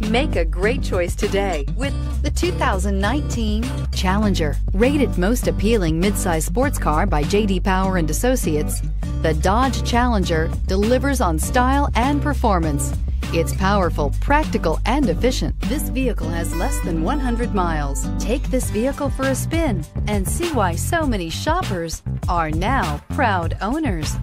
Make a great choice today with the 2019 Challenger. Rated most appealing midsize sports car by J.D. Power and Associates, the Dodge Challenger delivers on style and performance. It's powerful, practical, and efficient. This vehicle has less than 100 miles. Take this vehicle for a spin and see why so many shoppers are now proud owners.